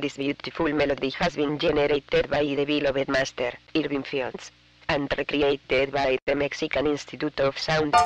This beautiful melody has been generated by the beloved master, Irving Fields, and recreated by the Mexican Institute of Sound.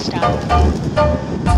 stop.